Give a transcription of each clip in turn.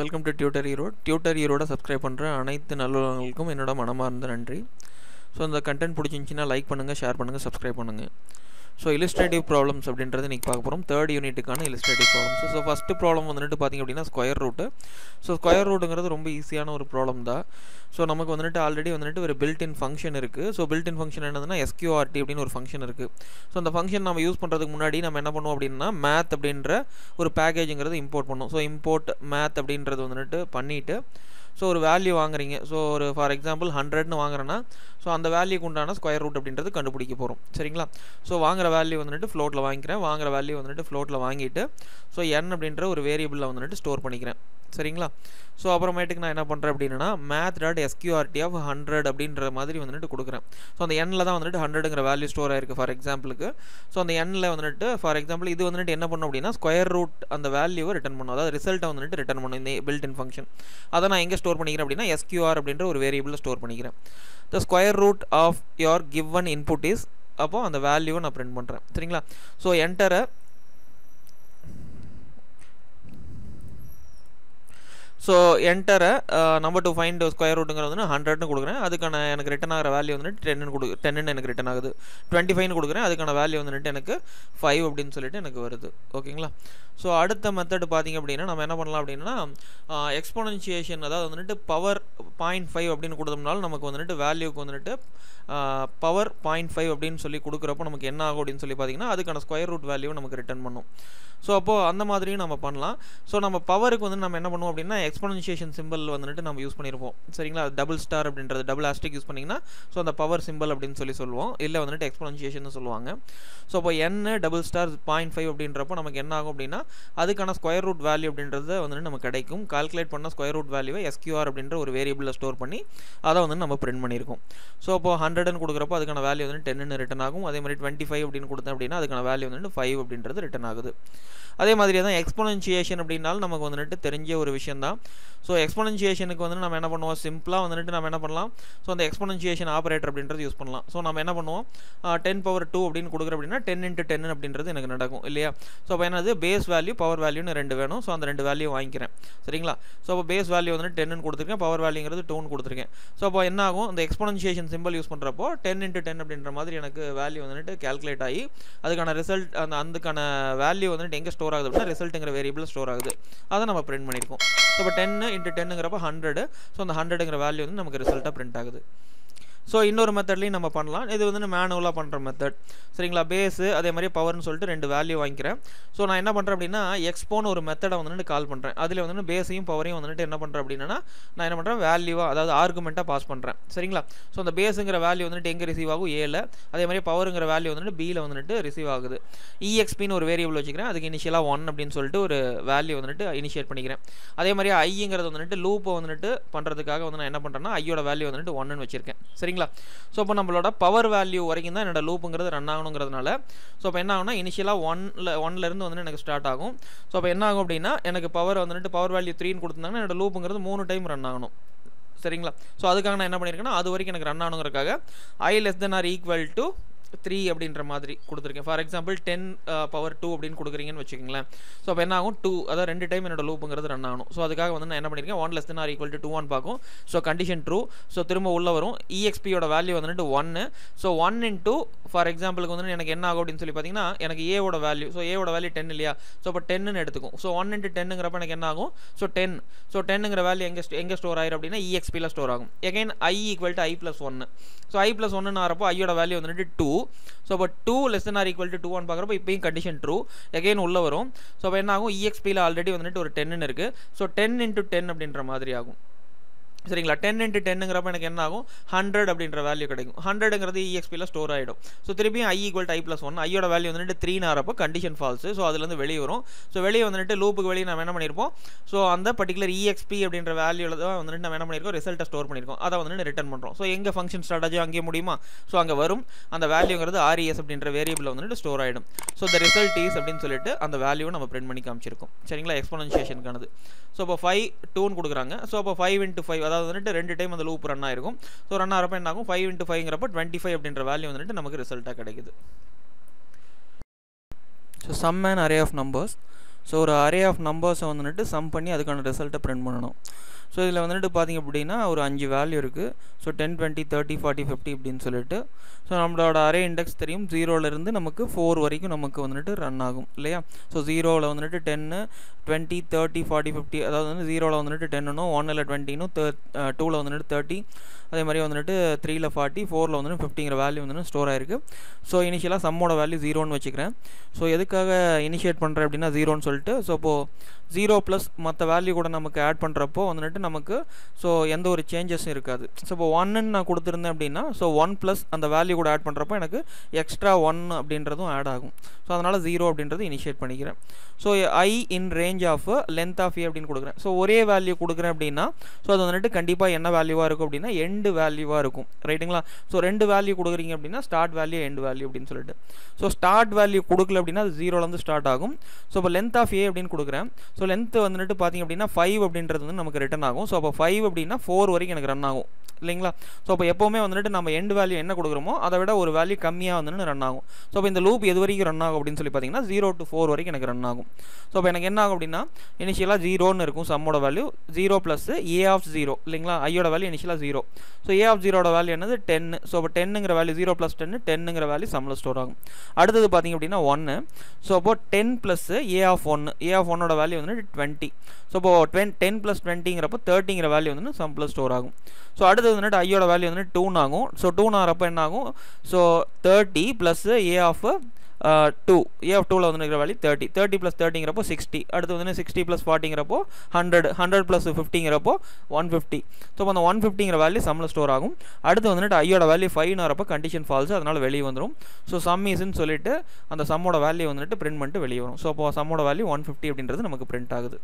Welcome to tutor Erode tutor Erode subscribe பண்ணுற அனைத்து நல்லுறவங்களுக்கும் என்னோட மனமார்ந்த நன்றி. ஸோ இந்த கண்டென்ட் பிடிச்சிருந்துச்சின்னா லைக் பண்ணுங்கள் ஷேர் பண்ணுங்கள் சப்ஸ்கிரைப் பண்ணுங்கள் ஸோ இலிஸ்ட்ரேட்டிவ் ப்ராப்ளம்ஸ் அப்படின்றது இன்றைக்கி பார்க்க போகிறோம் தேர்ட் யூனிட்டுக்கான illustrative problems so first problem வந்துட்டு பார்த்திங்க அப்படின்னா ஸ்கொயர் ரூட்டு ஸோ ஸ்கொயர் ரூட்டுங்கிறது ரொம்ப ஈஸியான ஒரு ப்ராப்ளம் தான். ஸோ நமக்கு வந்துட்டு ஆல்ரெடி வந்துட்டு ஒரு பில்ட் இன் ஃபங்க்ஷன் இருக்குது ஸோ பில்ட் இன் ஃபங்க்ஷன் என்னதுன்னா எஸ்கியூஆர்டி அப்படின்னு ஒரு ஃபங்க்ஷன் இருக்குது ஸோ அந்த ஃபங்க்ஷன் நம்ம யூஸ் பண்ணுறதுக்கு முன்னாடி நம்ம என்ன பண்ணுவோம் அப்படின்னா மேத் அப்படின்ற ஒரு பேக்கேஜுங்கிறது இம்போர்ட் பண்ணும். ஸோ இம்போர்ட் மேத் அப்படின்றது வந்துட்டு பண்ணிவிட்டு ஸோ ஒரு வேல்யூ வாங்குறீங்க. ஸோ ஒரு ஃபார் எக்ஸாம்பிள் ஹண்ட்ரட்னு வாங்குறேன்னா ஸோ அந்த வேல்யூக்கு உண்டான ஸ்கொயர் ரூட் அப்படின்றது கண்டுபிடிக்க போகிறோம் சரிங்களா? ஸோ வாங்குற வேல்யூ வந்துட்டு ஃப்ளோட்டில் வாங்கிக்கிறேன். வாங்குற வேல்யூ வந்துட்டு ஃப்ளோட்டில் வாங்கிட்டு ஸோ என் அப்படின்ற ஒரு வேரியபிளில் வந்துட்டு ஸ்டோர் பண்ணிக்கிறேன். சரிங்களா? ஸோ அப்புறமேட்டுக்கு நான் என்ன பண்ணுறேன் அப்படின்னா math dot SQRT of hundred அப்படின்ற மாதிரி வந்துட்டு கொடுக்குறேன். ஸோ அந்த எண்ணில் தான் வந்துட்டு ஹண்ட்ரடுங்கிற வேல்யூ ஸ்டோர் ஆயிருக்கு ஃபார் எக்ஸாம்பிளுக்கு ஸோ அந்த எண்ணில் வந்துட்டு ஃபார் எக்ஸாம்பிள் இது வந்துட்டு என்ன பண்ணும் அப்படின்னா ஸ்கொயர் ரூட் அந்த வேல்யூவை ரிட்டன் பண்ணும். அதாவது ரிசல்ட்டை வந்துட்டு ரிட்டன் பண்ணும் இந்த பில்ட் இன் ஃபங்க்ஷன் அதை நான் எங்கே ஸ்டோர் பண்ணிக்கிறேன் அப்படின்னா எஸ்கியூஆர் அப்படின்ற ஒரு வேரியபிளில் ஸ்டோர் பண்ணிக்கிறேன். The square root of your given input is அப்போ அந்த வேல்யூவை நான் பிரிண்ட் பண்ணுறேன் சரிங்களா? ஸோ என்டரை ஸோ என்டரை நம்பர் டு ஃபைண்ட் ஸ்கொயர் ரூட்டுங்கிறது வந்து ஹண்ட்ரட்னு கொடுக்குறேன். அதுக்கான எனக்கு ரிட்டன் ஆகிற வேல்யூ வந்துட்டு டென்னு கொடு டென்னு எனக்கு ரிட்டன் ஆகுது. டுவெண்ட்டி ஃபைவ்னு கொடுக்குறேன். அதுக்கான வேல்யூ வந்துட்டு எனக்கு ஃபைவ் அப்படின்னு சொல்லிட்டு எனக்கு வருது. ஓகேங்களா ஸோ அடுத்த மெத்தட் பார்த்திங்க அப்படின்னா நம்ம என்ன பண்ணலாம் அப்படின்னா எக்ஸ்போனன்சியேஷன் அதாவது வந்துட்டு பவர் பாயிண்ட் ஃபைவ் அப்படின்னு கொடுத்தோம்னாலும் நமக்கு வந்துட்டு வேல்யூக்கு வந்துட்டு பவர் பாயிண்ட் ஃபைவ் அப்படின்னு சொல்லி கொடுக்குறப்போ நமக்கு என்ன ஆகும் அப்படின்னு சொல்லி பார்த்தீங்கன்னா அதுக்கான ஸ்கொயர் ரூட் வேல்யூ நமக்கு ரிட்டன் பண்ணும். ஸோ அப்போது அந்த மாதிரியும் நம்ம பண்ணலாம். ஸோ நம்ம பவருக்கு வந்து நம்ம என்ன பண்ணுவோம் அப்படின்னா எக்ஸ்போனன்சியேஷன் சிம்பிள் வந்துட்டு நம்ம யூஸ் பண்ணியிருப்போம் சரிங்களா? டபுள் ஸ்டார் அப்படின்றது டபுள் ஆஸ்டிக் யூஸ் பண்ணிங்கன்னா ஸோ அந்த பவர் சிம்பிள் அப்படின்னு சொல்லி சொல்லுவோம். இல்லை வந்துட்டு எக்ஸ்போனன்சியேஷன் சொல்லுவாங்க. ஸோ அப்போ என்ன டபுள் ஸ்டார் பாயிண்ட் ஃபைவ் அப்படின்றப்போ நமக்கு என்ன ஆகும் அப்படின்னா அதுக்கான ஸ்கொயர் ரூட் வேல்யூ அப்படின்றது வந்துட்டு நமக்கு கிடைக்கும். கால்குலேட் பண்ண ஸ்கொயர் ரூட் வேல்யூவை எஸ்கியூஆர் அப்படின்ற ஒரு வேரியபிளில் ஸ்டோர் பண்ணி அதை வந்து நம்ம பிரிண்ட் பண்ணியிருக்கோம். ஸோ அப்போ ஹண்ட்ரட்னு கொடுக்குறப்போ அதுக்கான வேல்யூ வந்து டென்னு ரிட்டன் ஆகும். அதே மாதிரி டுவெண்ட்டி ஃபைவ் அப்படின்னு கொடுத்தேன் அப்படின்னா அதுக்கான வேல்யூ வந்துட்டு ஃபைவ் அப்படின்றது ரிட்டன் ஆகுது. அதே மாதிரி தான் எக்ஸ்போனன்சியேஷன் அப்படின்னாலும் நமக்கு வந்துட்டு தெரிஞ்ச ஒரு விஷயம் தான் ஸோ எக்ஸ்போனன்சியேஷனுக்கு வந்து நம்ம என்ன பண்ணுவோம்? சிம்பிளாக வந்துட்டு நம்ம என்ன பண்ணலாம்? ஸோ அந்த எக்ஸ்போனன்சியேஷன் ஆப்ரேட்டர் அப்படின்றது யூஸ் பண்ணலாம். ஸோ நம்ம என்ன பண்ணுவோம்? டென் பவர் டூ அப்படின்னு கொடுக்குற அப்படின்னா டென் இன்ட்டு டென் அப்படின்றது எனக்கு நடக்கும் இல்லையா? ஸோ அப்போ என்னது? பேஸ் வேல்யூ வேல்யூ பவர் வேல்யூன்னு ரெண்டு வேணும். ஸோ அந்த ரெண்டு வேல்யூ வாங்கிக்கிறேன். சரிங்களா? ஸோ அப்போ பேஸ் வேல்யூ வந்துட்டு டென்னு கொடுத்துருக்கேன். பவர் வேல்யூங்கிறது டூன்னு கொடுத்துருக்கேன். ஸோ அப்போ என்ன ஆகும்? அந்த எக்ஸ்போனன்சியேஷன் சிம்பிள் யூஸ் பண்ணுறப்போ டென் இன்ட்டு டென் அப்படின்ற மாதிரி எனக்கு வேல்யூ வந்துட்டு கேல்குலேட் ஆகி அதுக்கான ரிசல்ட் அந்த அதுக்கான வேல்யூ வந்துட்டு எங்கே ஸ்டோர் ஆகுது அப்படின்னா ரிசல்ட்டுங்கிற வேரியபிள் ஸ்டோர் ஆகுது. அதை நம்ம பிரிண்ட் பண்ணியிருக்கோம். ஸோ இப்போ டென்னு இன்ட்டு டென்னுங்கிறப்ப ஹண்ட்ரடு ஸோ அந்த ஹண்ட்ரடுங்கிற வேல்யூ வந்து நமக்கு ரிசல்ட்டாக பிரிண்ட் ஆகுது. ஸோ இன்னொரு மெத்தட்லையும் நம்ம பண்ணலாம். இது வந்து மேனுவலாக பண்ணுற மெத்தட் சரிங்களா? பேஸு அதே மாதிரி பவர்னு சொல்லிட்டு ரெண்டு வேல்யூ வாங்கிக்கிறேன். ஸோ நான் என்ன பண்ணுறேன் அப்படின்னா எக்ஸ்போன்னு ஒரு மெத்தடை வந்துட்டு கால் பண்ணுறேன் அதில் வந்துட்டு பேஸையும் பவரையும் வந்துட்டு என்ன பண்ணுறேன் அப்படின்னா நான் என்ன பண்ணுறேன் வேல்யூவாக அதாவது ஆர்குமெண்ட்டாக பாஸ் பண்ணுறேன் சரிங்களா? ஸோ அந்த பேஸுங்கிற வேல்யூ வந்துட்டு எங்கே ரிசீவ் ஆகும்? ஏல அதே மாதிரி பவருங்கிற வேல்யூ வந்துட்டு பியில் வந்துட்டு ரிசீவ் ஆகுது. இஎக்ஸ்பின்னு ஒரு வேரியபிள் வச்சுக்கிறேன். அதுக்கு இனிஷியலாக ஒன் அப்படின்னு சொல்லிட்டு ஒரு வேல்யூ வந்துட்டு இனிஷியேட் பண்ணிக்கிறேன். அதே மாதிரி ஐங்கிறது வந்துட்டு லூப்பை வந்துட்டு பண்ணுறதுக்காக வந்து நான் என்ன பண்ணுறேன்னா ஐயோட வேல்யூ வந்துட்டு ஒன்னு வச்சிருக்கேன். சரிங்களா? ஸோ இப்போ நம்மளோட பவர் வேல்யூ வரைக்கும் தான் என்னோட லூப்புங்கிறது ரன் ஆகணுங்கிறதுனால ஸோ இப்போ என்ன ஆகும்னா இனிஷியலாக ஒன்ல ஒன்லேருந்து வந்து எனக்கு ஸ்டார்ட் ஆகும். ஸோ இப்போ என்ன ஆகும் அப்படின்னா எனக்கு பவர் வந்துட்டு பவர் வேல்யூ த்ரீன்னு கொடுத்துருந்தாங்கன்னா என்னோட லூப்புங்கிறது மூணு டைம் ரன் ஆகணும். சரிங்களா? ஸோ அதுக்காக நான் என்ன பண்ணியிருக்கேன்னா அது வரைக்கும் எனக்கு run ஆகணுங்கிறக்காக I less than or equal to three அப்படின்ற மாதிரி கொடுத்துருக்கேன். For example ten power two அப்படின்னு கொடுக்குறீங்கன்னு வச்சுக்கோங்களேன். ஸோ அப்போ என்ன ஆகும்? டூ அதாவது ரெண்டு டைம் என்னோட லூப்புங்கிறது ரன் ஆகணும். ஸோ அதுக்காக வந்து நான் என்ன பண்ணியிருக்கேன் one less than or equal to two one பார்க்கும். ஸோ கண்டிஷன் ட்ரூ ஸோ திரும்ப உள்ள வரும். இஎக்ஸ்பியோட வேல்யூ வந்துட்டு ஒன்று ஸோ ஒன் இன்டூ ஃபார் எக்ஸாம்பிளுக்கு வந்து எனக்கு என்ன ஆகும் அப்படின்னு சொல்லி பார்த்தீங்கன்னா எனக்கு ஏவோட வேல்யூ ஸோ ஏவோட வேல்யூ டென் இல்லையா? ஸோ இப்போ டென்னு எடுத்துக்கும். ஸோ ஒன் இன்ட்டு டென்னுங்கிறப்ப எனக்கு என்ன ஆகும்? ஸோ டென் ஸோ டென்னுங்கிற வேல்யூ எங்கே எங்கே ஸ்டோர் ஆயிரும் அப்படின்னா இஎக்ஸ்பியில் ஸ்டோர் ஆகும். Again I equal to I plus ஒன்று ஸோ ஐ ப்ளஸ் ஒன்று ஆகிறப்போ ஐயோட வேல்யூ வந்துட்டு டூ ஸோ இப்போ two less than or equal to two one பார்க்குறப்போ இப்போயும் கண்டிஷன் ட்ரூ எகைன் உள்ளே வரும். ஸோ அப்போ என்ன ஆகும் இஎக்ஸ்பியில் ஆல்ரெடி வந்துட்டு ஒரு டென்னு இருக்குது ஸோ டென் இன்ட்டு டென் அப்படின்ற மாதிரி ஆகும். சரிங்களா? டென் இன்ட்டு டென்னுங்கிறப்ப எனக்கு என்ன ஆகும் ஹண்ட்ரட் அப்படின்ற வேல்யூ கிடைக்கும். ஹண்ட்ரடுங்கிறது இஎக்ஸ்பியில் ஸ்டோர் ஆகிடும் ஸோ திருப்பியும் I equal I plus one ஐயோட வேல்யூ வந்துட்டு த்ரீ ஆகிறப்போ கண்டிஷன் ஃபால்ஸ் ஸோ அதுலேருந்து வெளியே வரும். ஸோ வெளியே வந்துட்டு லூப்புக்கு வெளியே நம்ம என்ன பண்ணியிருப்போம் ஸோ அந்த பர்டிகுலர் இஎக்ஸ்பி அப்படின்ற வேல்யூவில் தான் வந்துட்டு நம்ம என்ன பண்ணியிருக்கோம் ரிசல்ட்டை ஸ்டோர் பண்ணியிருக்கோம் அதை வந்துட்டு ரிட்டர்ன் பண்ணுறோம் ஸோ எங்கள் ஃபங்க்ஷன் ஸ்டார்ட் ஆச்சு அங்கே முடியுமா? ஸோ அங்கே வரும். அந்த வேல்யூங்கிறது ஆர்இஎஸ் அப்படின்ற வேரியபிள் வந்துட்டு ஸ்டோர் ஆகிடும் ஸோ த ரிசல்ட் இஸ் அப்படின்னு சொல்லிட்டு அந்த வேல்யூவை நம்ம பிரிண்ட் பண்ணி காமிச்சிருக்கோம். சரிங்களா? எக்ஸ்போனன்சியேஷனுக்கானது ஸோ இப்போ ஃபைவ் டூன்னு கொடுக்குறாங்க. ஸோ அப்போ ஃபைவ் இன்ட்டு ஃபைவ் அதாவது வந்துட்டு ரெண்டு டைம் அந்த லூப் ரன் ஆயிருக்கும். ஸோ ரன் ஆகிறப்ப என்ன ஆகும் ஃபைவ் இன்ட்டு ஃபைவ்ங்கிறப்ப டுவெண்ட்டி ஃபைவ் அப்படின்ற வேல்யூ வந்துட்டு நமக்கு ரிசல்ட்டாக கிடைக்குது. So sum and array of numbers so ஒரு அரே ஆஃப் நம்பர்ஸை வந்துட்டு சம் பண்ணி அதுக்கான ரிசல்ட்டை பிரிண்ட் பண்ணணும். ஸோ இதில் வந்துட்டு பார்த்திங்க அப்படின்னா ஒரு அஞ்சு வேல்யூ இருக்குது so ten twenty thirty forty fifty அப்படின்னு சொல்லிட்டு ஸோ நம்மளோட அரே இண்டெக்ஸ் தெரியும். ஜீரோலேருந்து நமக்கு ஃபோர் வரைக்கும் நமக்கு வந்துட்டு ரன் ஆகும் இல்லையா? ஸோ ஜீரோவில் வந்துட்டு டென்னு டுவெண்ட்டி தேர்ட்டி ஃபார்ட்டி ஃபிஃப்டி அதாவது வந்து ஜீரோவில் வந்துட்டு டென்னும் ஒன்னில் டுவெண்ட்டினும் தேர் டூவில் வந்துட்டு தேர்ட்டி அதே மாதிரி வந்துட்டு த்ரீல ஃபார்ட்டி ஃபோரில் வந்துட்டு ஃபிஃப்டிங்கிற வேல்யூ வந்துட்டு ஸ்டோர் ஆயிருக்கு. ஸோ இனிஷியலாக சம்மோட வேல்யூ ஜீரோன்னு வச்சுக்கிறேன். ஸோ எதுக்காக இனிஷியேட் பண்ணுறேன் அப்படின்னா ஜீரோன்னு சொல்லிட்டு ஸோ இப்போது ஜீரோ ப்ளஸ் மற்ற வேல்யூ கூட நமக்கு ஆட் பண்ணுறப்போ வந்துட்டு நமக்கு ஸோ எந்த ஒரு சேஞ்சஸும் இருக்காது. ஸோ இப்போ ஒன்னுன்னு நான் கொடுத்துருந்தேன் அப்படின்னா ஸோ ஒன் ப்ளஸ் அந்த வேல்யூ கூட ஆட் பண்ணுறப்போ எனக்கு எக்ஸ்ட்ரா ஒன் அப்படின்றதும் ஆட் ஆகும். ஸோ அதனால் ஜீரோ அப்படின்றது இனிஷியேட் பண்ணிக்கிறேன். So I in range of length of A அப்படின்னு கொடுக்குறேன். ஸோ ஒரே வேல்யூ கொடுக்குறேன் அப்படின்னா ஸோ அது வந்துட்டு கண்டிப்பாக என்ன வேல்யூவாக இருக்கும் அப்படின்னா எண்டு வேல்யூவாக இருக்கும். ரைட்டுங்களா ஸோ ரெண்டு வேல்யூ கொடுக்குறீங்க அப்படின்னா ஸ்டார்ட் வேல்யூ எண்டு வேல்யூ அப்படின்னு சொல்லிட்டு. ஸோ ஸ்டார்ட் வேல்யூ கொடுக்கல அப்படின்னா அது ஜீரோலேருந்து ஸ்டார்ட் ஆகும். ஸோ இப்போ லென்த் ஆஃப் ஏ அப்படின்னு கொடுக்குறேன். ஸோ லென்த் வந்துட்டு பார்த்திங்க அப்படின்னா ஃபைவ் அப்படின்றது வந்து நமக்கு ரிட்டன் ஆகும். ஸோ அப்போ ஃபைவ் அப்படின்னா ஃபோர் வரைக்கும் எனக்கு ரன் ஆகும். இல்லைங்களா? ஸோ அப்போ எப்போவுமே வந்துட்டு நம்ம எண்டு வேல்யூ என்ன கொடுக்குறோமோ அதை விட ஒரு வேல்யூ கம்மியாக வந்துன்னு ரன் ஆகும். ஸோ இப்போ இந்த லூப் எது வரைக்கும் ரன் ஆகும் அப்படின்னு சொல்லி பார்த்தீங்கன்னா ஜீரோ டு ஃபோர் வரைக்கும் எனக்கு ரன் ஆகும். ஸோ இப்போ எனக்கு என்ன ஆகும் அப்படின்னா இனிஷியலாக ஜீரோன்னு இருக்கும் சம்மோட value zero plus A of zero இல்லைங்களா? ஐயோட வேல்யூ இனிஷியலாக ஜீரோ ஸோ ஏ ஆஃப் ஜீரோட வேல்யூ என்னது? டென்னு ஸோ இப்போ டென்னுங்கிற வேல்யூ ஜீரோ ப்ளஸ் டென்னு டென்னுங்கிற வேல்யூ சம்மில் ஸ்டோர் ஆகும். அடுத்தது பார்த்திங்க அப்படின்னா ஒன்று ஸோ அப்போ டென் ப்ளஸ் ஏ ஆஃப் ஒன்று ஏ ஆஃப் ஒன்னோட வேல்யூ வந்து டுவெண்ட்டி ஸோ இப்போ டுவென் டென் ப்ளஸ் டுவெண்ட்டிங்கிறப்போ தேர்ட்டிங்கிற வேல்யூ வந்து சம்மில் ஸ்டோர் ஆகும். ஸோ அடுத்தது வந்துட்டு ஐயோட வேல்யூ வந்து டூன் ஆகும். ஸோ டூன் ஆகிறப்போ என்ன ஆகும்? So thirty plus A of two A of டூவில் வந்து இருக்கிற வேல்யூ தேர்ட்டி தேர்ட்டி ப்ளஸ் தேர்ட்டிங்கிறப்போ சிக்ஸ்டி அடுத்து வந்து சிக்ஸ்டி ப்ளஸ் ஃபார்ட்டிங்கிறப்போ ஹண்ட்ரட் ஹண்ட்ரட் ப்ளஸ் ஃபிஃப்டிங்கிறப்போ ஒன் ஃபிஃப்டி ஸோ அந்த ஒன் ஃபிஃப்டிங்கிற வேல்யூ சம்மில் ஸ்டோர் ஆகும். அடுத்து வந்துட்டு ஐயோட வேல்யூ ஃபைவ்னு வரப்போ கண்டிஷன் ஃபால்ஸ் அதனால் வெளியே வந்துடும் ஸோ சம் இஸ்ன்னு சொல்லிட்டு அந்த சம்மோட வேல்யூ வந்துட்டு பிரிண்ட் பண்ணிட்டு வெளியே வரும். ஸோ அப்போ சம்மோட வேல்யூ ஒன் ஃபிஃப்டி அப்படின்றது நமக்கு பிரிண்ட் ஆகுது.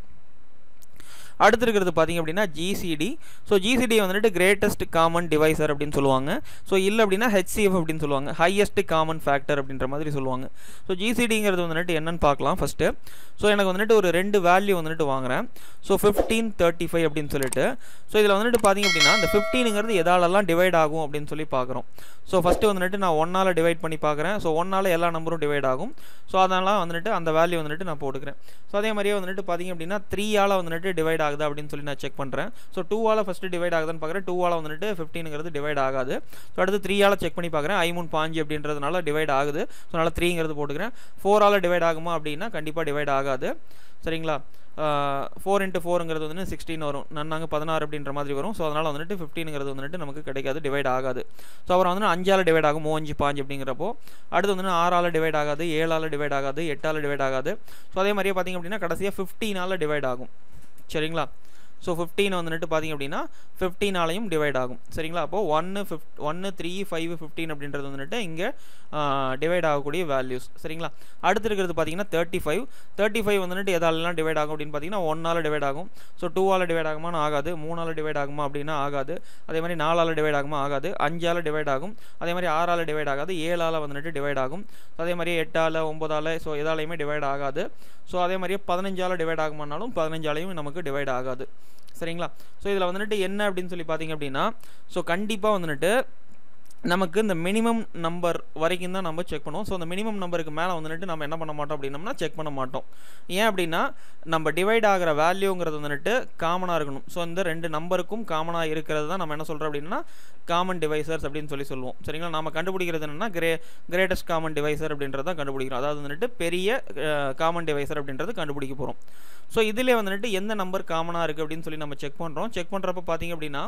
அடுத்து இருக்கிறது பார்த்திங்க அப்படின்னா ஜிசிடி ஸோ ஜிசிடி வந்துட்டு கிரேட்டஸ்ட் காமன் டிவைசர் அப்படின்னு சொல்லுவாங்க. ஸோ இல்லை அப்படின்னா ஹெச்சிஎஃப் அப்படின்னு சொல்லுவாங்க. ஹையஸ்ட் காமன் ஃபேக்டர் அப்படின்ற மாதிரி சொல்லுவாங்க. ஸோ ஜிசிடிங்கிறது வந்துட்டு என்னன்னு பார்க்கலாம் ஃபஸ்ட்டு ஸோ எனக்கு வந்துட்டு ஒரு ரெண்டு வேல்யூ வந்துட்டு வாங்குறேன். ஸோ ஃபிஃப்டீன் தேர்ட்டி ஃபைவ் அப்படின்னு சொல்லிட்டு. ஸோ இதில் வந்துட்டு பார்த்திங்க அப்படின்னா இந்த ஃபிஃப்டீனுங்கிறது எதாலெல்லாம் டிவைட் ஆகும் அப்படின்னு சொல்லி பார்க்குறோம். ஸோ ஃபஸ்ட்டு வந்துட்டு நான் ஒன்னால் டிவைட் பண்ணி பார்க்குறேன். ஸோ ஒன்னால் எல்லா நம்பரும் டிவைட் ஆகும். ஸோ அதனால் வந்துட்டு அந்த வேல்யூ வந்துட்டு நான் போட்டுக்கிறேன். ஸோ அதே மாதிரியே வந்துட்டு பார்த்திங்க அப்படின்னா த்ரீயால் வந்துட்டு டிவைட் ஆகுது அப்படின்னு சொல்லி நான் செக் பண்ணுறேன் ஸோ டூவால் ஃபஸ்ட்டு டிவைட் ஆகுதுன்னு பார்க்குறேன். டூவால் வந்துட்டு ஃபிஃப்டினுங்கிறது டிவைட் ஆகாது. ஸோ அடுத்து த்ரீயால் செக் பண்ணி பார்க்குறேன். ஐ மூணு பாஞ்சு அப்படின்றதுனால டிவைட் ஆகுது. ஸோ அதனால் த்ரீங்கிறது போட்டுக்கிறேன். ஃபோரால் டிவைட் ஆகுமா அப்படின்னா கண்டிப்பாக டிவைட் ஆகாது. சரிங்களா? ஃபோர் இன்ட்டு ஃபோருங்கிறது வந்து சிக்ஸ்டீன் வரும். நாங்கள் பதினாறு அப்படின்ற மாதிரி வரும். ஸோ அதனால் வந்துட்டு ஃபிஃப்டீனுங்கிறது வந்துட்டு நமக்கு கிடைக்காது டிவைட் ஆகாது. ஸோ அப்புறம் வந்து அஞ்சால் டிவைட் ஆகும். மூஞ்சு பாஞ்சு அப்படிங்கிறப்போ. அடுத்து வந்து ஆறால் டிவைட் ஆகாது. ஏழால் டிவைட் ஆகாது. எட்டால் டிவைட் ஆகாது. ஸோ அதே மாதிரியே பார்த்திங்க அப்படின்னா கடைசியாக ஃபிஃப்டீனால் டிவைட் ஆகும். சரிங்களா ஸோ ஃபிஃப்டீன் வந்துட்டு பார்த்திங்க அப்படின்னா ஃபிஃப்டீனாலையும் டிவைட் ஆகும். சரிங்களா? அப்போது ஒன்று ஃபிஃப்ட் ஒன்று த்ரீ ஃபைவ் ஃபிஃப்டீன் அப்படின்றது வந்துட்டு இங்கே டிவைட் ஆகக்கூடிய வேல்யூஸ் சரிங்களா? அடுத்து இருக்கிறது பார்த்தீங்கன்னா தேர்ட்டி ஃபைவ் தேர்ட்டி ஃபைவ் வந்துட்டு எதாலெல்லாம் டிவைட் ஆகும் அப்படின்னு பார்த்தீங்கன்னா ஒன்னால் டிவைட் ஆகும். ஸோ டூவால் டிவைட் ஆகுமான்னு ஆகாது. மூணால் டிவைட் ஆகுமா அப்படின்னா ஆகாது. அதே மாதிரி நாலால் டிவைட் ஆகுமா ஆகாது. அஞ்சால் டிவைட் ஆகும். அதே மாதிரி ஆறால் டிவைட் ஆகாது. ஏழால் வந்துட்டு டிவைட் ஆகும். அதே மாதிரி எட்டால் ஒம்பதால் ஸோ எதாலையுமே டிவைட் ஆகாது. ஸோ அதே மாதிரியே பதினஞ்சால் டிவைட் ஆகுமானாலும் பதினஞ்சாலையும் நமக்கு டிவைட் ஆகாது. சரிங்களா? ஸோ இதில் வந்துட்டு என்ன அப்படின்னு சொல்லி பார்த்தீங்க அப்படின்னா ஸோ கண்டிப்பாக வந்துட்டு நமக்கு இந்த மினிமம் நம்பர் வரைக்கும் தான் நம்ம செக் பண்ணுவோம். ஸோ அந்த மினிமம் நம்பருக்கு மேலே வந்துட்டு நம்ம என்ன பண்ண மாட்டோம் அப்படின்னம்னா செக் பண்ண மாட்டோம். ஏன் அப்படின்னா நம்ம டிவைட் ஆகிற வேல்யூங்கிறது வந்துட்டு காமனாக இருக்கணும். ஸோ இந்த ரெண்டு நம்பருக்கும் காமனாக இருக்கிறது தான் நம்ம என்ன சொல்கிறோம் அப்படின்னா காமன் டிவைசர்ஸ் அப்படின்னு சொல்லி சொல்லுவோம். சரிங்களா? நம்ம கண்டுபிடிக்கிறது என்னென்னா கிரே கிரேட்டஸ்ட் காமன் டிவைசர் தான் கண்டுபிடிக்கிறோம். அதாவது வந்துட்டு பெரிய காமன் டிவைசர் அப்படின்றது கண்டுபிடிக்க போகிறோம் ஸோ இதில் வந்துட்டு எந்த நம்பர் காமனாக இருக்குது அப்படின்னு சொல்லி நம்ம செக் பண்ணுறோம் செக் பண்ணுறப்ப பார்த்தீங்க அப்படின்னா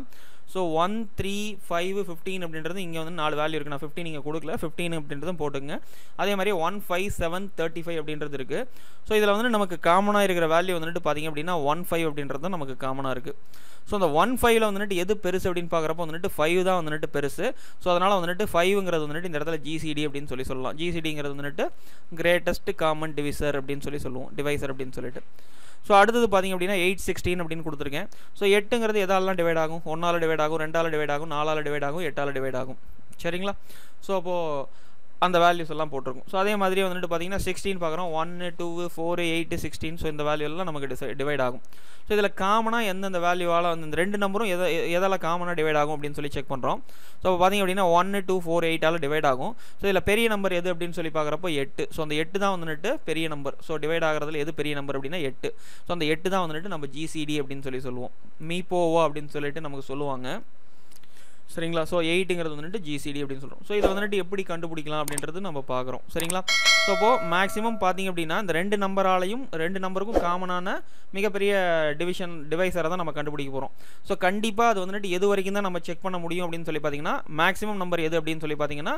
so one three five fifteen அப்படின்றது இங்கே வந்து நாலு வேல்யூ இருக்குது நான் ஃபிஃப்டி நீங்கள் கொடுக்கல. ஃபிஃப்டீன் அப்படின்றதும் போட்டுங்க அதே மாதிரி one five seven thirty five அப்படின்றது இருக்குது ஸோ இதில் வந்து நமக்கு காமனாக இருக்கிற வேல்யூ வந்துட்டு பார்த்தீங்க அப்படின்னா ஒன் ஃபைவ் அப்படின்றது நமக்கு காமனாக இருக்குது ஸோ அந்த ஒன் ஃபைவ்ல வந்துட்டு எது பெருசு அப்படின்னு பார்க்குறப்போ வந்துட்டு ஃபைவ் தான் வந்துட்டு பெருசு. ஸோ அதனால் வந்துட்டு ஃபைவ்ங்கிறது வந்துட்டு இந்த இடத்துல ஜிசிடி அப்படின்னு சொல்லி சொல்லலாம். ஜிசிடிங்கிறது வந்துட்டு கிரேட்டஸ்ட் காமன் டிவிசர் அப்படின்னு சொல்லி சொல்லுவோம். டிவைசர் அப்படின்னு சொல்லிட்டு. ஸோ அடுத்தது பார்த்திங்க அப்படின்னா எயிட் சிக்ஸ்டீன் அப்படின்னு கொடுத்துருக்கேன். ஸோ எட்டுங்கிறது எதாலெலாம் டிவைட் ஆகும்? ஒன்றால் டிவைட் ஆகும் ரெண்டால் டிவைட் ஆகும் நாலால் டிவைட் ஆகும் எட்டால் டிவைட் ஆகும். சரிங்களா? ஸோ அப்போது அந்த வேல்யூஸ் எல்லாம் போட்டிருக்கும். ஸோ அதே மாதிரி வந்துட்டு பார்த்தீங்கன்னா சிக்ஸ்டீன் பார்க்குறோம். ஒன்று two four eight sixteen so இந்த வேல்யூ எல்லாம் நமக்கு டிசை டிவைட் ஆகும். ஸோ இதில் காமனாக எந்தெந்த வேல்யூவால் வந்து இந்த ரெண்டு நம்பரும் எதை எதால் காமனாக டிவைட் ஆகும் அப்படின்னு சொல்லி செக் பண்ணுறோம் ஸோ இப்போ பார்த்தீங்க அப்படின்னா ஒன்று டூ ஃபோர் எயிட்டால் டிவைட் ஆகும். ஸோ இதில் பெரிய நம்பர் எது அப்படின்னு சொல்லி பார்க்குறப்போ எட்டு. ஸோ அந்த எட்டு தான் வந்துட்டு பெரிய நம்பர் ஸோ டிவைட் ஆகிறதுல எது பெரிய நம்பர் அப்படின்னா எட்டு. ஸோ அந்த எட்டு தான் வந்துட்டு நம்ம ஜிசிடி அப்படின்னு சொல்லி சொல்லுவோம். மீபோவோ அப்படின்னு சொல்லிட்டு நமக்கு சொல்லுவாங்க. சரிங்களா? ஸோ எயிட்டுங்கிறது வந்துட்டு ஜிசிடி அப்படின்னு சொல்கிறோம் ஸோ இதை வந்துட்டு எப்படி கண்டுபிடிக்கலாம் அப்படின்றது நம்ம பார்க்குறோம். சரிங்களா? ஸோ அப்போது மேக்ஸிமம் பார்த்தீங்க அப்படின்னா இந்த ரெண்டு நம்பராலையும் ரெண்டு நம்பருக்கும் காமனான மிகப்பெரிய டிவிஷன் டிவைஸரை தான் நம்ம கண்டுபிடிக்க போகிறோம் ஸோ கண்டிப்பாக அது வந்துட்டு எது வரைக்கும் தான் நம்ம செக் பண்ண முடியும் அப்படின்னு சொல்லி பார்த்தீங்கன்னா மேக்ஸிமம் நம்பர் எது அப்படின்னு சொல்லி பார்த்தீங்கன்னா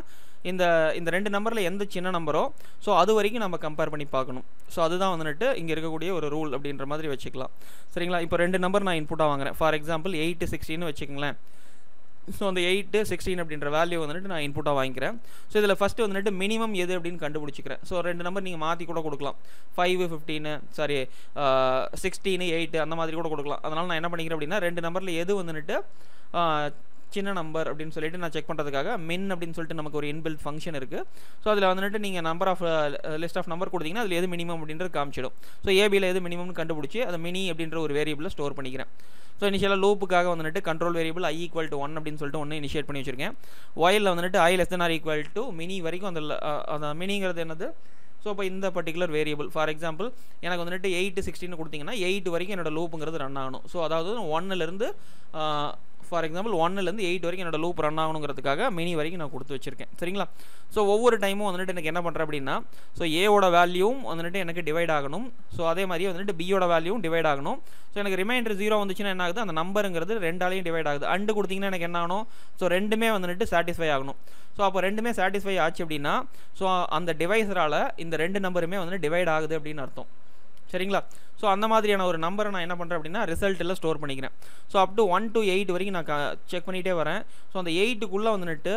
இந்த இந்த ரெண்டு நம்பரில் எந்த சின்ன நம்பரோ ஸோ அது வரைக்கும் நம்ம கம்பேர் பண்ணி பார்க்கணும். ஸோ அதுதான் வந்துட்டு இங்கே இருக்கக்கூடிய ஒரு ரூல் அப்படின்ற மாதிரி வச்சுக்கலாம். சரிங்களா? இப்போ ரெண்டு நம்பர் நான் இன்புட்டாக வாங்குறேன். ஃபார் எக்ஸாம்பிள் எயிட்டு சிக்ஸ்டின்னு வச்சுக்கங்களேன். ஸோ அந்த எயிட்டு சிக்ஸ்டீன் அப்படின்ற வேல்யூ வந்துட்டு நான் இன்புட்டாக வாங்கிக்கிறேன். ஸோ இதில் ஃபஸ்ட்டு வந்துட்டு மினிமம் எது அப்படின்னு கண்டுபிடிச்சிக்கிறேன். ஸோ ரெண்டு நம்பர் நீங்கள் மாற்றி கூட கொடுக்கலாம். Five fifteen sorry sixteen eight அந்த மாதிரி கூட கொடுக்கலாம். அதனால் நான் என்ன பண்ணிக்கிறேன் அப்படின்னா ரெண்டு நம்பரில் எது வந்துட்டு சின்ன நம்பர் அப்படின்னு சொல்லிட்டு நான் செக் பண்ணுறதுக்காக மென் அப்படின்னு சொல்லிட்டு நமக்கு ஒரு இன்பில்ட் ஃபங்க்ஷன் இருக்குது ஸோ அதில் வந்துட்டு நீங்கள் number of list of number கொடுத்தீங்கன்னா அதில் எது மினிமம் அப்படின்றது காமிச்சிடும். ஸோ ஏபியில் எது மினிமம்னு கண்டுபிடிச்சி அதை மினி அப்படின்ற ஒரு வேரியபிளில் ஸ்டோர் பண்ணிக்கிறேன். ஸோ இனிஷியலாக லூப்புக்காக வந்துட்டு control variable i equal to one அப்படின்னு சொல்லிட்டு ஒன்று இனிஷியேட் பண்ணி வச்சிருக்கேன். ஒயில் வந்துட்டு i less than or equal to mini வரைக்கும் அந்த uh, அந்த மினிங்கிறது என்னது? ஸோ இப்போ இந்த பர்டிகுலர் வேரியபிள் ஃபார் எக்ஸாம்பிள் எனக்கு வந்துட்டு எயிட்டு சிக்ஸ்டின்னு கொடுத்தீங்கன்னா எயிட் வரைக்கும் என்னோடய லூப்புங்கிறது ரன் ஆகணும். ஸோ அதாவது ஒன்னுலேருந்து uh, ஃபார் எக்ஸாம்பிள் ஒன்னுலேருந்து எயிட் வரைக்கும் என்னோட லூப் ரன் ஆகணுங்கிறதுக்காக மினி வரைக்கும் நான் கொடுத்து வச்சிருக்கேன். சரிங்களா? ஸோ ஒவ்வொரு டைமும் வந்துட்டு எனக்கு என்ன பண்ணுறேன் அப்படின்னா ஸோ ஏவோட வேல்யூவும் வந்துட்டு எனக்கு டிவைட் ஆகணும். ஸோ அதே மாதிரி வந்துட்டு பியோட வேல்யூவும் டிவைட் ஆகணும். ஸோ எனக்கு ரிமைண்டர் ஜீரோ வந்துச்சுன்னா என்ன ஆகுது? அந்த நம்பருங்கிறது ரெண்டாலையும் டிவைட் ஆகுது. அண்டு கொடுத்தீங்கன்னா எனக்கு என்ன ஆகணும்? ஸோ ரெண்டுமே வந்துட்டு சாட்டிஸ்ஃபை ஆகணும். ஸோ அப்போ ரெண்டுமே சாட்டிஸ்ஃபை ஆச்சு அப்படின்னா ஸோ அந்த டிவைஸரால் இந்த ரெண்டு நம்பருமே வந்துட்டு டிவைட் ஆகுது அப்படின்னு அர்த்தம். சரிங்களா? ஸோ அந்த மாதிரியான ஒரு நம்பரை நான் என்ன பண்ணுறேன் அப்படின்னா ரிசல்ட்டில் ஸ்டோர் பண்ணிக்கிறேன். So up to one to eight வரைக்கும் நான் செக் பண்ணிகிட்டே வரேன். ஸோ அந்த எயிட்டுக்குள்ளே வந்துட்டு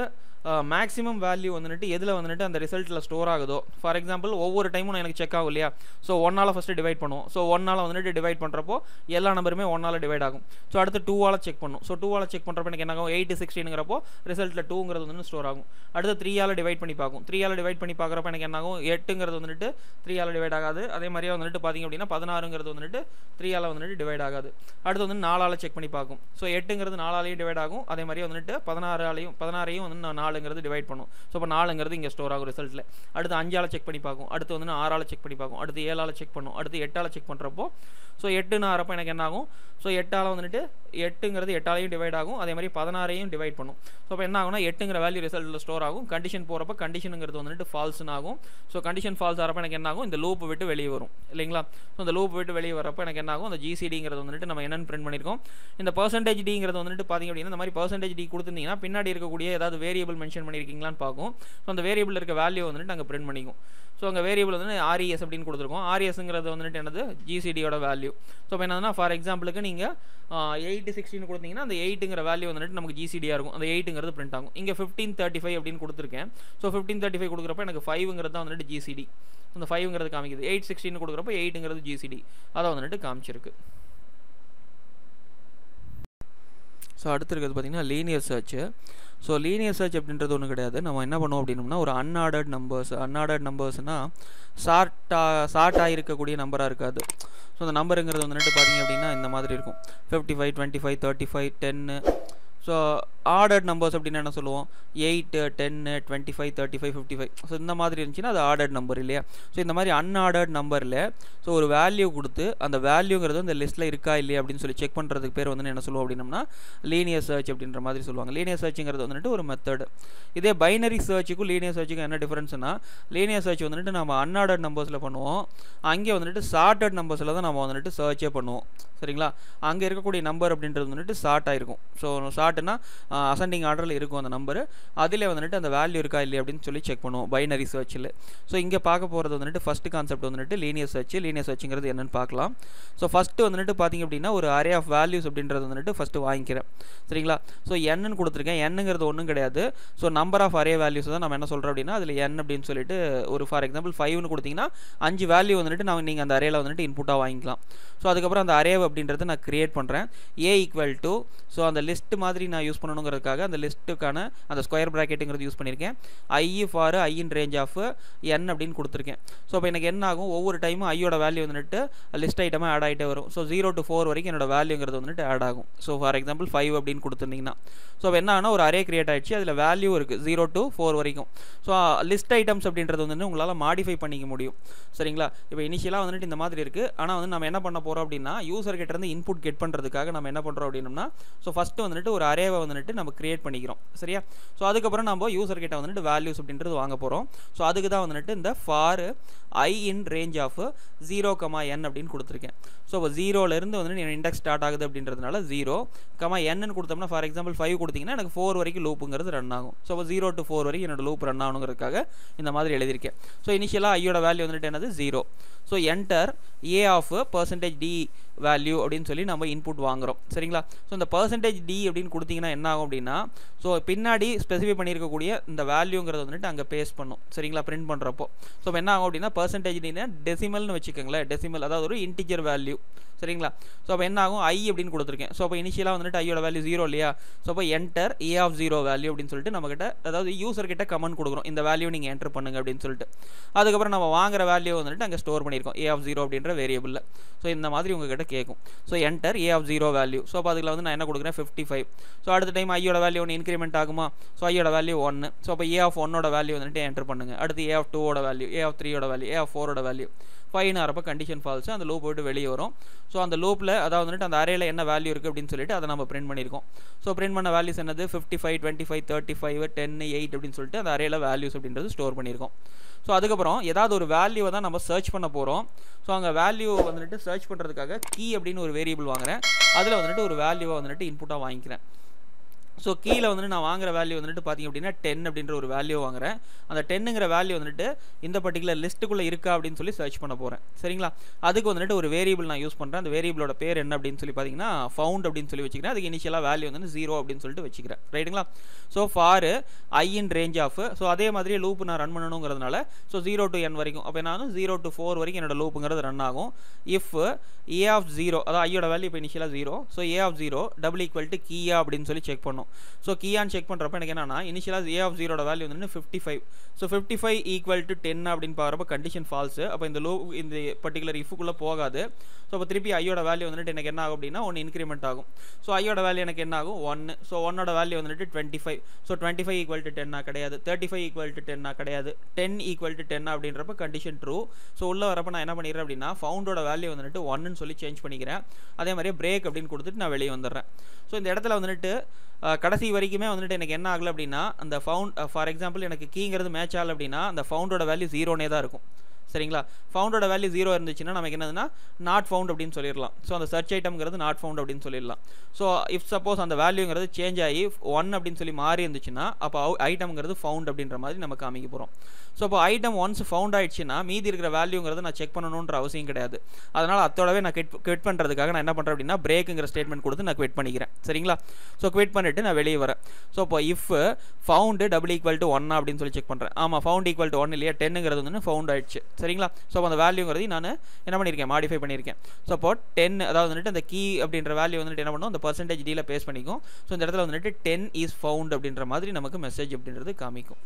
மேக்ஸிமம் வேல்யூ வந்துட்டு எதில் வந்துட்டு அந்த ரிசல்ட்டில் ஸ்டோர் ஆகுதோ? ஃபார் எக்ஸாம்பிள் ஒவ்வொரு டைமும் எனக்கு செக் ஆகும் இல்லையா ஸோ ஒன்னால் ஃபஸ்ட்டு டிவைட் பண்ணுவோம். ஸோ ஒன்னால் வந்துட்டு டிவைட் பண்ணுறப்போ எல்லா நம்பருமே ஒன்னால் டிவைட் ஆகும். ஸோ அடுத்து டூவால் செக் பண்ணும். ஸோ டூவால் செக் பண்ணுறப்ப எனக்கு என்ன ஆகும்? எயிட் சிக்ஸ்டீனுங்கிறப்போ ரிசல்ட்டில் டூங்கிறது வந்து ஸ்டோர் ஆகும். அடுத்து த்ரீயால் டிவைட் பண்ணி பார்க்கும். த்ரீயால் டிவைட் பண்ணி பார்க்குறப்ப எனக்கு என்ன ஆகும்? எட்டுங்கிறது வந்துட்டு த்ரீயால் டிவைட் ஆகாது. அதே மாதிரியே வந்துட்டு பார்த்திங்க அப்படின்னா பதினாறுங்கிறது வந்துட்டு த்ரீயால் வந்துட்டு டிவைட் ஆகாது. அடுத்து வந்து நாலால் செக் பண்ணி பார்க்கும். ஸோ எட்டுங்கிறது நாலாலையும் டிவைட் ஆகும். அதே மாதிரி வந்துட்டு பதினாறாலையும் பதினாறையும் வந்து நான் நாலுங்கிறது டிவைட் பண்ணும். ஸோ இப்போ நாலுங்கிறது இங்கே ஸ்டோர் ஆகும் ரிசல்ட்டில் அடுத்து அஞ்சால் செக் பண்ணி பார்க்கும். அடுத்து வந்து ஆறால் செக் பண்ணி பார்க்கும். அடுத்து ஏழால் செக் பண்ணும். அடுத்து எட்டால் செக் பண்ணுறப்போ ஸோ எட்டுன்னு ஆறப்போ எனக்கு என்ன ஆகும் ஸோ எட்டால் வந்துட்டு எட்டுங்கிறது எட்டாலையும் டிவைட் ஆகும். அதே மாதிரி பதினாறையும் டிவைட் பண்ணும். ஸோ இப்போ என்ன ஆகும்னா எட்டுங்கிற வேல்யூ ரிசல்ட்டில் ஸ்டோர் ஆகும். கண்டிஷன் போகிறப்ப கண்டிஷனுங்கிறது வந்துட்டு ஃபால்ஸ்னு ஆகும். ஸோ கண்டிஷன் ஃபால்ஸ் ஆகிறப்ப எனக்கு என்ன ஆகும்? இந்த லூப் விட்டு வெளியே வரும். இல்லைங்களா? ஸோ இந்த லூப் விட்டு வெளியே வரப்போ எனக்கு என்ன ஆகும்? அந்த ஜிசிடிங்கிறது வந்துட்டு நம்ம என்னென்னு பிரிண்ட் பண்ணியிருக்கோம். இந்த பர்சன்டேஜ் டிங்கிறது வந்துட்டு பார்த்தீங்க அப்படின்னா இந்த மாதிரி பர்சன்டேஜ் டி கொடுத்துருந்தீங்கன்னா பின்னாடி இருக்கக்கூடிய ஏதாவது வேரியபிள் மென்ஷன் பண்ணியிருக்கீங்களான்னு பார்க்கும். ஸோ அந்த வேரியபிள் இருக்க வேல்யூ வந்துட்டு நாங்கள் பிரிண்ட் பண்ணிக்கும் ஸோ அங்கே வேரியபிள் வந்து ஆர்இஎஸ் அப்படின்னு கொடுத்துருக்கோம். ஆர்இஎஸ்ங்கிறது வந்துட்டு என்னது? ஜிசிடியோட வேல்யூ ஸோ இப்போ என்னதுன்னா ஃபார் எக்ஸாம்பிளுக்கு நீங்கள் எயிட் சிக்ஸ்டின் கொடுத்தீங்கன்னா அந்த எயிட்டுங்கிற வேல்யூ வந்துட்டு நமக்கு ஜிசிடியாக இருக்கும். அந்த எயிட்டுங்கிறது பிரிண்ட் ஆகும். இங்கே ஃபிஃப்டீன் தேர்ட்டி ஃபைவ் அப்படின்னு கொடுத்துருக்கேன். ஸோ ஃபிஃப்டீன் தேர்ட்டி ஃபைவ் கொடுக்குறப்ப எனக்கு ஃபைவ்ங்கிறது தான் வந்துட்டு ஜிசிடி அந்த ஃபைவ்ங்கிறது காமிக்குது. எயிட் சிக்ஸ்டின் கொடுக்குறப்ப எயிட்டுங்கிறது ஜிசிடி அதை வந்துட்டு காமிச்சிருக்கு. ஸோ அடுத்து இருக்கிறது பார்த்தீங்கன்னா linear search so linear search அப்படின்றது ஒன்றும் கிடையாது. நம்ம என்ன பண்ணுவோம் அப்படின்னோம்னா ஒரு அன்ஆர்டர்ட் நம்பர்ஸ் அன்ஆர்டர்ட் நம்பர்ஸ்னால் ஷார்ட்டாக ஷார்ட் இருக்கக்கூடிய நம்பராக இருக்காது. ஸோ அந்த நம்பருங்கிறது வந்துட்டு பார்த்தீங்க அப்படின்னா இந்த மாதிரி இருக்கும். Fifty five twenty five thirty five டென்னு ஸோ ஆர்டர்ட் நம்பர்ஸ் அப்படின்னு என்ன சொல்லுவோம்? எயிட்டு டென்னு twenty five thirty five fifty five so இந்த மாதிரி இருந்துச்சுன்னா அது ஆர்டர்ட் நம்பர் இல்லையா? ஸோ இந்த மாதிரி அன்ஆர்டர்ட் நம்பரில் ஸோ ஒரு வேல்யூ கொடுத்து அந்த வேல்யூங்கிறது அந்த லிஸ்ட்டில் இருக்கா இல்லையா அப்படின்னு சொல்லி செக் பண்ணுறதுக்கு பேர் வந்து என்ன சொல்லுவோம் அப்படின்னம்னா லீனியர் சர்ச் அப்படின்ற மாதிரி சொல்லுவாங்க. லீனியர் சர்ச்சுங்கிறது வந்துட்டு ஒரு மெத்தட் இதே பைனரி சர்ச்சுக்கும் லீனியர் சர்ச்சுக்கும் என்ன டிஃபரன்ஸ்னா லீனியர் சர்ச் வந்துட்டு நம்ம அன்ஆர்டர்ட் நம்பர்ஸில் பண்ணுவோம். அங்கே வந்துட்டு சார்ட்டட் நம்பர்ஸில் தான் நம்ம வந்துட்டு சர்ச்சே பண்ணுவோம். சரிங்களா? அங்கே இருக்கக்கூடிய நம்பர் அப்படின்றது வந்துட்டு ஷார்ட் ஆகிருக்கும் ஸோ ஷார்ட்னா அசெண்டிங் ஆர்டரில் இருக்கும் அந்த நம்பர் அதில் வந்துட்டு அந்த வேல்யூ இருக்கா இல்லையா அப்படின்னு சொல்லி செக் பண்ணுவோம் பைனரி சர்ச்சில் ஸோ இங்கே பார்க்க போகிறது வந்துட்டு ஃபஸ்ட்டு கான்செப்ட் வந்துட்டு லீனியர் சர்ச் லீனியர் சர்ச்சுங்கிறது என்னன்னு பார்க்கலாம். ஸோ ஃபஸ்ட்டு வந்துட்டு பார்த்திங்க அப்படின்னா ஒரு அரே ஆஃப் வேல்யூஸ் அப்படின்றது வந்துட்டு ஃபஸ்ட்டு வாங்கிக்கிறேன். சரிங்களா? ஸோ என்னன்னு கொடுத்துருக்கேன். என்னங்கிறது ஒன்றும் கிடையாது. So number of array values தான் நம்ம என்ன சொல்கிறோம் அப்படின்னா அதில் என் அப்படின்னு சொல்லிட்டு ஒரு ஃபார் எக்ஸாம்பிள் ஃபைவ்னு கொடுத்தீங்கன்னா அஞ்சு வேல்யூ வந்துட்டு நான் நீங்கள் அந்த அரேல வந்துட்டு இன்புட்டாக வாங்கிக்கலாம். ஸோ அதுக்கப்புறம் அந்த அரே அப்படின்றத நான் கிரியேட் பண்ணுறேன் ஏ ஈக்குவல் டு ஸோ அந்த லிஸ்ட் மாதிரி நான் யூஸ் பண்ணணுங்கிறதுக்காக அந்த லிஸ்ட்டுக்கான அந்த ஸ்கொயர் ப்ராக்கெட்டுங்கிறது யூஸ் பண்ணியிருக்கேன். I for i in range of n அப்படின்னு கொடுத்துருக்கேன். ஸோ இப்போ எனக்கு என்ன ஆகும்? ஒவ்வொரு டைமும் ஐயோட வேல்யூ வந்துட்டு லிஸ்ட் ஐட்டமாக ஆட் ஆகிட்டே வரும். ஸோ ஜீரோ டு ஃபோர் வரைக்கும் என்னோட வேல்யூங்கிறது வந்துட்டு ஆட் ஆகும். ஸோ ஃபார் எக்ஸாம்பிள் ஃபைவ் அப்படின்னு கொடுத்துருந்தீங்கன்னா. ஸோ என்ன ஆனால் ஒரு அரே கிரியேட் ஆகிடுச்சு அதில் வேல்யூ இருக்குது ஜீரோ டு ஃபோர் வரைக்கும். ஸோ லிஸ்ட் ஐட்டம்ஸ் அப்படின்றது வந்துட்டு உங்களால் மாடிஃபை பண்ணிக்க முடியும். சரிங்களா? இப்போ இனிஷியலாக வந்துட்டு இந்த மாதிரி இருக்குது ஆனால் வந்து நம்ம என்ன பண்ண போகிறோம் அப்படின்னா யூசர் கிட்டேருந்து இன்புட் கெட் பண்ணுறதுக்காக நம்ம என்ன பண்ணுறோம் அப்படின்னா ஸோ ஃபஸ்ட்டு வந்துட்டு ஒரு அரேவை வந்துட்டு நம்ம கிரியேட் பண்ணிக்கிறோம். சரியா? ஸோ அதுக்கப்புறம் நம்ம யூசர் கிட்ட வந்துட்டு வேல்யூஸ் அப்படின்றது வாங்க போகிறோம் ஸோ அதுக்கு தான் வந்துட்டு இந்த for i in range of zero comma n அப்படின்னு கொடுத்துருக்கேன். ஸோ இப்போ ஜீரோலேருந்து வந்துட்டு இண்டெக்ஸ் ஸ்டார்ட் ஆகுது அப்படின்றதுனால ஜீரோ கமா என்னன்னு கொடுத்தோம்னா ஃபார் எக்ஸாம்பிள் ஃபைவ் கொடுத்தீங்கன்னா எனக்கு ஃபோர் வரைக்கும் லூப்புங்கிறது ரன் ஆகும். ஸோ இப்போ ஜீரோ டு ஃபோர் வரைக்கும் என்னோட லூப் ரன் ஆகணுங்கிறதுக்காக இந்த மாதிரி எழுதியிருக்கேன். ஸோ இனிஷியலாக ஐயோட வேல்யூ வந்துட்டு என்னது? Zero so enter a of percentage d value அப்படின்னு சொல்லி நம்ம இன்புட் வாங்குகிறோம் சரிங்களா? ஸோ இந்த பர்சன்டேஜ் டி அப்படின்னு கொடுத்தீங்கன்னா என்ன ஆகும் அப்படின்னா ஸோ பின்னாடி ஸ்பெசிஃபை பண்ணியிருக்கக்கூடிய இந்த வேல்யூங்கிறது வந்துட்டு அங்கே பேஸ்ட் பண்ணும். சரிங்களா? பிரிண்ட் பண்ணுறப்போ ஸோ என்ன ஆகும் அப்படின்னா பர்சன்டேஜ் டினா டெசிமல்னு வச்சுக்கோங்களேன். டெசிமல் அதாவது ஒரு இன்டிஜர் வேல்யூ சரிங்களா? ஸோ அப்போ என்ன ஆகும்? ஐ அப்படின்னு கொடுத்துருக்கேன். ஸோ அப்போ இனிஷியலாக வந்துட்டு ஐயோட வேல்யூ ஜீரோ இல்லையா? ஸோ அப்போ enter a of zero value அப்படின்னு சொல்லிட்டு நம்மகிட்ட அதாவது யூசர் கிட்ட கமெண்ட் கொடுக்குறோம். இந்த வேல்யூ நீங்கள் என்டர் பண்ணுங்க அப்படின்னு சொல்லிட்டு. அதுக்கப்புறம் நம்ம வாங்குற வேல்யூ வந்துட்டு அங்கே ஸ்டோர் பண்ணியிருக்கோம். ஏ ஆஃப் ஜீரோ அப்படின்ற வேரியபிளில் ஸோ இந்த மாதிரி உங்ககிட்ட கேட்கும். So enter a of zero value so அப்போ அதில் வந்து நான் என்ன கொடுக்குறேன்? ஃபிஃப்டி ஃபைவ் ஸோ அடுத்த டைம் ஐயோட வேல்யூ ஒன்று இன்க்ரிமெண்ட் ஆகுமா? ஸோ ஐயோட வேல்யூ ஒன்று ஸோ அப்போ ஏ ஆஃப் ஒன்னோட வேல்யூ வந்துட்டு என்டர் பண்ணுங்க. அடுத்து ஏ ஆஃப் டூவோட வேல்யூ ஏ ஆஃப் த்ரீயோட வேல்யூ ஏ ஆஃப் ஃபோரோட வேல்யூ ஃபைன் ஆறப்போ கண்டிஷன் ஃபால்ஸ் அந்த லூப் போய்ட்டு வெளியே வரும். ஸோ அந்த லூப்பில் அதாவது வந்துட்டு அந்த அறையில் என்ன வேல்யூ இருக்குது அப்படின்னு சொல்லிட்டு அதை நம்ம பிரிண்ட் பண்ணியிருக்கோம். ஸோ பிரிண்ட் பண்ண வேல்யூஸ் என்னது? Fifty five twenty five thirty five ten eight அப்படின்னு சொல்லிட்டு அந்த அரேல வேல்யூஸ் அப்படின்றது ஸ்டோர் பண்ணியிருக்கோம். ஸோ அதுக்கப்புறம் ஏதாவது ஒரு வேல்யூவை தான் நம்ம சர்ச் பண்ண போகிறோம் ஸோ அங்கே வேல்யூ வந்துட்டு சர்ச் பண்ணுறதுக்காக கீ அப்படின்னு ஒரு வேரியபிள் வாங்குறேன். அதில் வந்துட்டு ஒரு வேல்யூவை வந்துட்டு இன்புட்டாக வாங்கிக்கிறேன். ஸோ கீழே வந்துட்டு நான் வாங்குற வேல்யூ வந்துட்டு பார்த்தீங்க அப்படின்னா டென் அப்படின்ற ஒரு வேல்யூ வாங்குறேன். அந்த டென்னுங்கிற வேல்யூ வந்துட்டு இந்த பர்டிகுலர் லிஸ்ட்டுக்குள்ளே இருக்கா அப்படின்னு சொல்லி சர்ச் பண்ண போகிறேன் சரிங்களா? அதுக்கு வந்துட்டு ஒரு வேரியபிள் நான் யூஸ் பண்ணுறேன் அந்த வேரியபிளோட பேர் என்ன அப்படின்னு சொல்லி பார்த்தீங்கன்னா ஃபவுண்ட் அப்படின்னு சொல்லி வச்சுக்கிறேன். அதுக்கு இனிஷியலாக வேல்யூ வந்து ஜீரோ அப்படின்னு சொல்லிட்டு வச்சுக்கிறேன். ரைட்டுங்களா so for i in range of so அதே மாதிரி லூப் நான் ரன் பண்ணணுங்கிறதுனால ஸோ ஜீரோ டு என் வரைக்கும். அப்போ நான் ஜீரோ டு ஃபோர் வரைக்கும் என்னோட லூப்புங்கிறது ரன் ஆகும். இஃப் ஏ ஆஃப் ஜீரோ அதாவது ஐயோட வேல்யூ இப்போ இனிஷியலாக zero so a of zero double equal to கீயா அப்படின்னு சொல்லி செக் பண்ணும். ஸோ கீயான்னு செக் பண்ணுறப்ப எனக்கு என்னன்னா இனிஷியலாக ஏ ஆஃப் ஜீரோட வேல்யூ வந்து fifty five so fifty five equal to ten அப்படின்னு பார்க்குறப்ப கண்டிஷன் ஃபால்ஸு அப்போ இந்த லோ இந்த பர்டிகுலர் இஃபுக்குள்ளே போகாது. ஸோ அப்போ திருப்பி ஐயோட வேல்யூ வந்துட்டு எனக்கு என்ன ஆகும் அப்படின்னா ஒன்று இன்க்ரிமெண்ட் ஆகும். ஸோ ஐயோட வேல்யூ எனக்கு என்ன ஆகும்? ஒன்று ஸோ ஒன்னோட வேல்யூ வந்துட்டு twenty five so twenty five equal to டென்னா கிடையாது. தேர்ட்டி ஃபைவ் ஈக்குவல் டு டென்னா கிடையாது. டென் ஈக்குவல் டு டென் அப்படின்றப்ப கண்டிஷன் ட்ரூ ஸோ உள்ள வரப்போ நான் என்ன பண்ணிடுறேன் அப்படின்னா ஃபவுண்டோட வேல்யூ வந்துட்டு ஒன்னு சொல்லி சேஞ்ச் பண்ணிக்கிறேன். அதே மாதிரியே பிரேக் அப்படின்னு கொடுத்துட்டு நான் வெளியே வந்துடுறேன். ஸோ இந்த இடத்துல வந்துட்டு கடைசி வரைக்குமே வந்துட்டு எனக்கு என்ன ஆகலை அப்படின்னா அந்த ஃபவுண்ட் ஃபார் எக்ஸாம்பிள் எனக்கு கீங்கிறது மேட்ச் ஆகலை அப்படின்னா அந்த ஃபவுண்டோட வேல்யூ ஜீரோனே தான் இருக்கும். சரிங்களா? ஃபவுண்டோட வேல்யூ ஜீரோ இருந்துச்சுன்னா நமக்கு என்னதுன்னா நாட் ஃபவுண்ட் அப்படின்னு சொல்லிடலாம். ஸோ அந்த சர்ச் ஐட்டம்ங்கிறது நாட் ஃபவுண்ட் அப்படின்னு சொல்லிடலாம். ஸோ இஃப் சப்போஸ் அந்த வேல்யூங்கிறது சேஞ்ச் ஆகி ஒன் அப்படின்னு சொல்லி மாறி இருந்துச்சுன்னா அப்போ ஐட்டம்ங்கிறது ஃபவுண்ட் அப்படின்ற மாதிரி நம்ம காமிக்க போகிறோம் ஸோ அப்போ ஐட்டம் ஒன்ஸ் ஃபவுண்ட் ஆயிடுச்சுன்னா மீதி இருக்கிற வேல்யூங்கிறது நான் செக் பண்ணணுன்ற அவசியம் கிடையாது. அதனால் அத்தோடவே நான் கிட் குவிட் பண்ணுறதுக்காக நான் என்ன பண்ணுறேன் அப்படின்னா பிரேக்குங்கிற ஸ்டேட்மெண்ட் கொடுத்து நான் குவிட் பண்ணிக்கிறேன். சரிங்களா? ஸோ குவிட் பண்ணிவிட்டு நான் வெளியே வரேன். ஸோ இப்போ if found double equal to ஒன்னா அப்படின்னு சொல்லி செக் பண்ணுறேன் ஆமாம் ஃபவுண்ட் ஈக்குவல் டு ஒன் இல்லையா? டென்னுங்கிறது வந்து ஃபவுண்ட் ஆயிடுச்சு. சரிங்களா? ஸோ அந்த வேல்யூங்கிறது நான் என்ன பண்ணியிருக்கேன்? மாடிஃபை பண்ணியிருக்கேன். ஸோ அப்போ டென் அதாவது வந்துட்டு அந்த கீ அப்படின்ற வேல்யூ வந்துட்டு என்ன பண்ணும்? அந்த பர்சன்டேஜ் டீல பேஸ் பண்ணிக்கும். ஸோ இந்த இடத்துல வந்துட்டு டென் இஸ் ஃபவுண்ட் அப்படின்ற மாதிரி நமக்கு மெசேஜ் அப்படின்றது காமிக்கும்.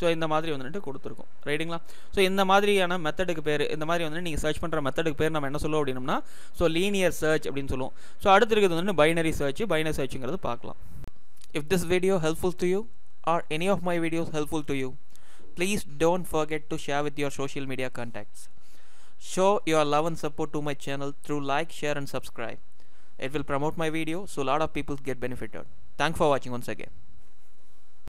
ஸோ இந்த மாதிரி வந்துட்டு கொடுத்துருக்கோம். ரைட்டுங்களா ஸோ இந்த மாதிரியான மெத்தடுக்கு பேர் இந்த மாதிரி வந்து நீங்கள் சர்ச் பண்ணுற மெத்தடுக்கு பேர் நம்ம என்ன சொல்லுவோம் அப்படின்னம்னா ஸோ லீனியர் சர்ச் அப்படின்னு சொல்லுவோம். ஸோ அடுத்து இருக்கிறது வந்து பைனரி சர்ச் பைனரி சர்ச்சுங்கிறது பார்க்கலாம். If this video helpful to you or any of my videos helpful to you please don't forget to share with your social media contacts. Show your love and support to my channel through like, share and subscribe. It will promote my video so a lot of people get benefited. Thanks for watching once again.